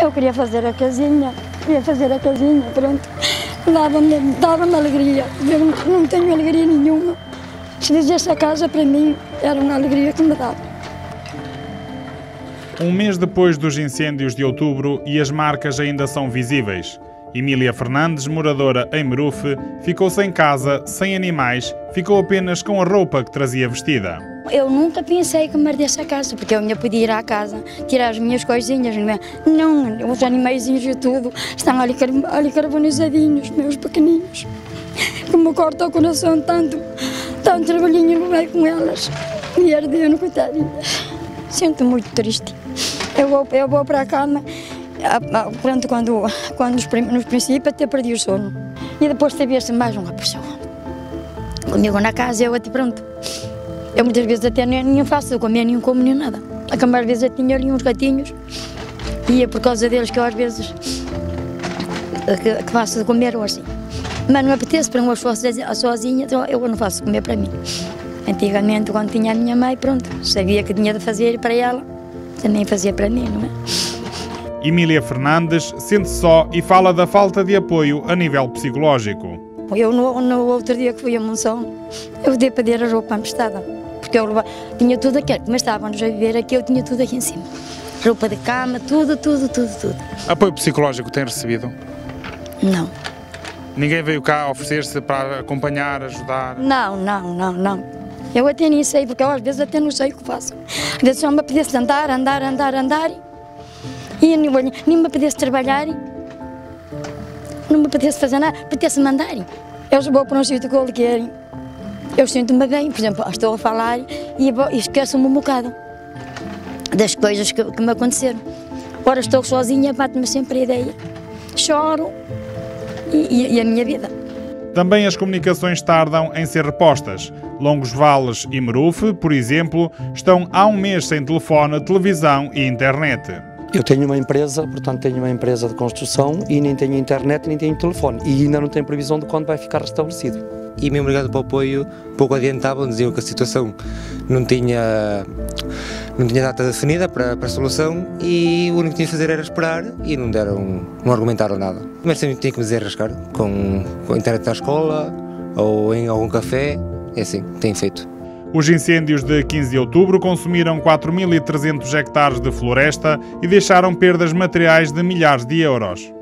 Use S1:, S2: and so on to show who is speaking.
S1: Eu queria fazer a casinha, queria fazer a casinha, pronto. Dava-me dava alegria. Eu não tenho alegria nenhuma. Se fizesse a casa para mim, era uma alegria que me dava.
S2: Um mês depois dos incêndios de outubro e as marcas ainda são visíveis. Emília Fernandes, moradora em Merufe, ficou sem casa, sem animais, ficou apenas com a roupa que trazia vestida.
S1: Eu nunca pensei que me ardesse a casa, porque eu ainda podia ir à casa, tirar as minhas coisinhas. Não, é? os animaizinhos e tudo estão ali, ali carbonizadinhos, meus pequeninos, que me corta o coração tanto, tanto trabalhinho no meio com elas. E ardendo, coitadinhas. Sinto muito triste. Eu vou, eu vou para a cama pronto, quando, quando nos, nos princípios até perdi o sono. E depois teve-se mais uma pessoa. Comigo na casa, eu até pronto. Eu muitas vezes até nem, nem faço comer, nem como, nem nada. A câmara às vezes eu tinha ali uns gatinhos. E é por causa deles que eu às vezes que, que faço de comer ou assim. Mas não apetece para uma sozinha, sozinha, então eu não faço comer para mim. Antigamente, quando tinha a minha mãe, pronto, sabia que tinha de fazer para ela, também fazia para mim, não é?
S2: Emília Fernandes sente-se só e fala da falta de apoio a nível psicológico.
S1: Eu, no, no outro dia que fui a Monção, eu dei pedir a roupa emprestada, porque eu tinha tudo aqui, como estávamos a viver aqui, eu tinha tudo aqui em cima. Roupa de cama, tudo, tudo, tudo, tudo.
S2: Apoio psicológico tem recebido?
S1: Não.
S2: Ninguém veio cá oferecer-se para acompanhar, ajudar?
S1: Não, não, não, não. Eu até nem sei, porque eu às vezes até não sei o que faço. Às vezes só me apetece andar, andar, andar, andar e nem, nem me apetece trabalhar, não me apetece fazer nada, apetece mandar. Eu vou para um sítio que eu quero, eu sinto-me bem, por exemplo, estou a falar e, esqueço-me um bocado das coisas que, que me aconteceram. Ora estou sozinha, bate-me sempre a ideia. Choro e, e, e a minha vida.
S2: Também as comunicações tardam em ser repostas. Longos Vales e Merufe, por exemplo, estão há um mês sem telefone, televisão e internet.
S3: Eu tenho uma empresa, portanto tenho uma empresa de construção e nem tenho internet nem tenho telefone e ainda não tenho previsão de quando vai ficar restabelecido.
S4: E mesmo obrigado pelo apoio, pouco adiantavam, diziam que a situação não tinha, não tinha data definida para, para a solução e o único que tinha de fazer era esperar e não deram, não argumentaram nada. Mas sempre tinha que me desenrascar com, com a internet da escola ou em algum café, é assim, tem feito.
S2: Os incêndios de 15 de outubro consumiram 4.300 hectares de floresta e deixaram perdas materiais de milhares de euros.